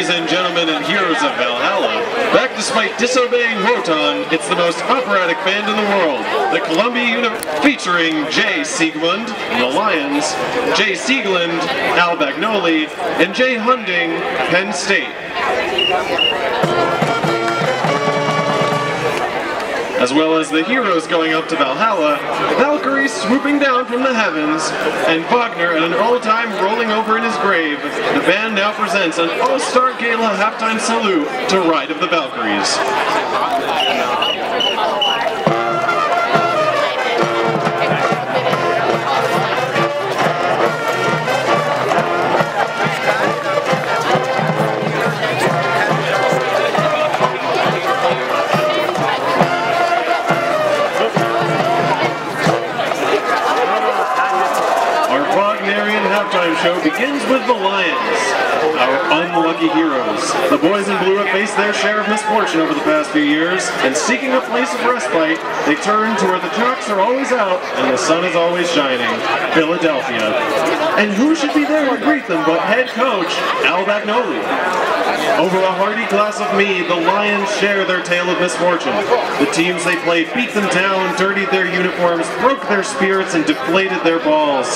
Ladies and gentlemen and heroes of Valhalla, back despite disobeying Wotan, it's the most operatic band in the world. The Columbia Unit featuring Jay Siegmund, the Lions, Jay Sieglinde, Al Bagnoli, and Jay Hunding, Penn State. As well as the heroes going up to Valhalla, Valkyrie swooping down from the heavens, and Wagner at an all-time rolling over in his grave, the band now presents an all-star gala halftime salute to Ride of the Valkyries. Show begins with the Lions, our unlucky heroes. The boys in blue have faced their share of misfortune over the past few years, and seeking a place of respite, they turn to where the jocks are always out and the sun is always shining, Philadelphia. And who should be there to greet them but head coach Al Bagnoli? Over a hearty glass of mead, the Lions share their tale of misfortune. The teams they played beat them down, dirtied their uniforms, broke their spirits, and deflated their balls.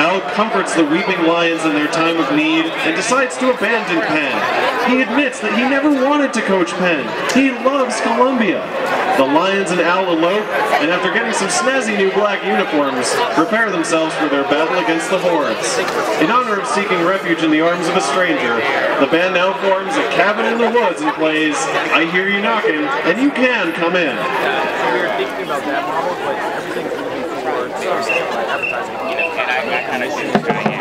Al comforts the weeping Lions in their time of need and decides to abandon Penn. He admits that he never wanted to coach Penn. He loves Columbia. The Lions and Al elope, and after getting some snazzy new black uniforms, prepare themselves for their battle against the Hordes. In honor of seeking refuge in the arms of a stranger, the band now forms a cabin in the woods and plays I Hear You Knocking, and You Can Come In. I, kind of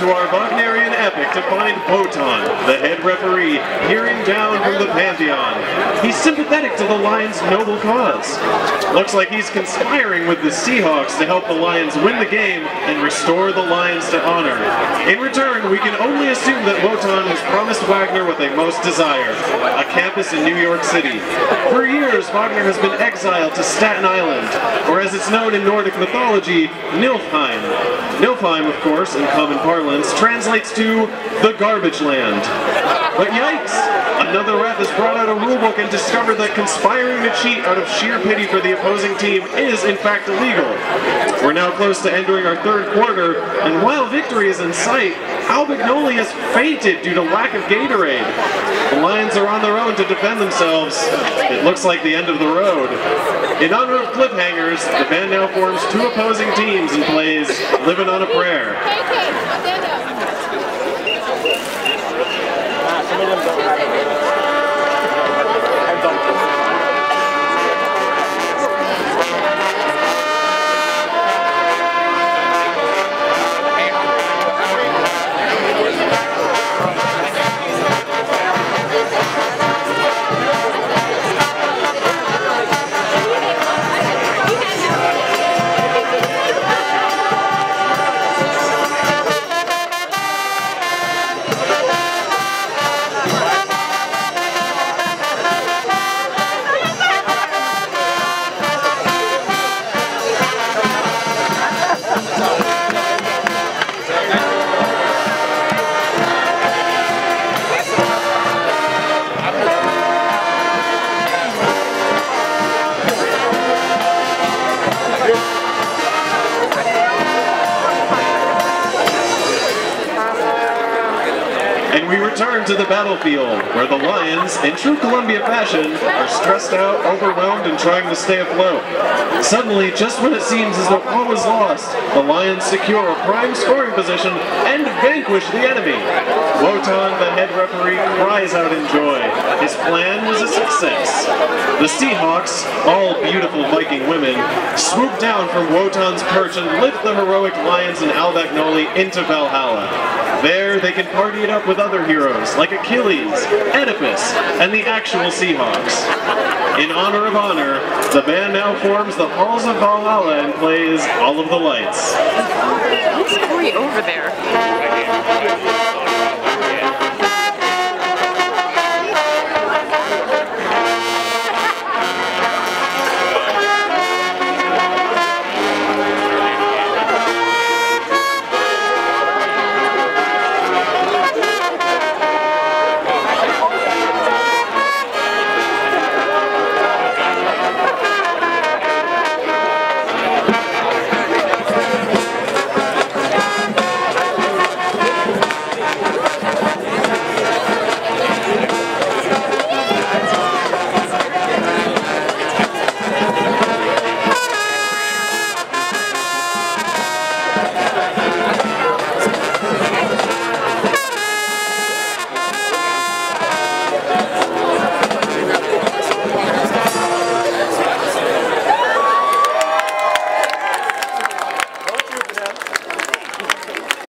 to our Wagnerian epic to find Wotan, the head referee, peering down from the Pantheon. He's sympathetic to the Lions' noble cause. Looks like he's conspiring with the Seahawks to help the Lions win the game and restore the Lions to honor. In return, we can only assume that Wotan has promised Wagner what they most desire, a campus in New York City. For years, Wagner has been exiled to Staten Island, or as it's known in Nordic mythology, Niflheim. Niflheim, of course, in common parlance, translates to the garbage land. But yikes! Another ref has brought out a rulebook and discovered that conspiring to cheat out of sheer pity for the opposing team is in fact illegal. We're now close to entering our third quarter, and while victory is in sight, Al Bagnoli has fainted due to lack of Gatorade. The Lions are on their own to defend themselves. It looks like the end of the road. In honor of cliffhangers, the band now forms two opposing teams and plays Living on a Prayer. Some to the battlefield, where the Lions, in true Columbia fashion, are stressed out, overwhelmed, and trying to stay afloat. Suddenly, just when it seems as though all is lost, the Lions secure a prime scoring position and vanquish the enemy. Wotan, the head referee, cries out in joy. His plan was a success. The Seahawks, all beautiful Viking women, swoop down from Wotan's perch and lift the heroic Lions and Al Bagnoli into Valhalla. There, they can party it up with other heroes like Achilles, Oedipus, and the actual Seahawks. In honor of honor, the band now forms the Halls of Valhalla and plays All of the Lights. Who's over there?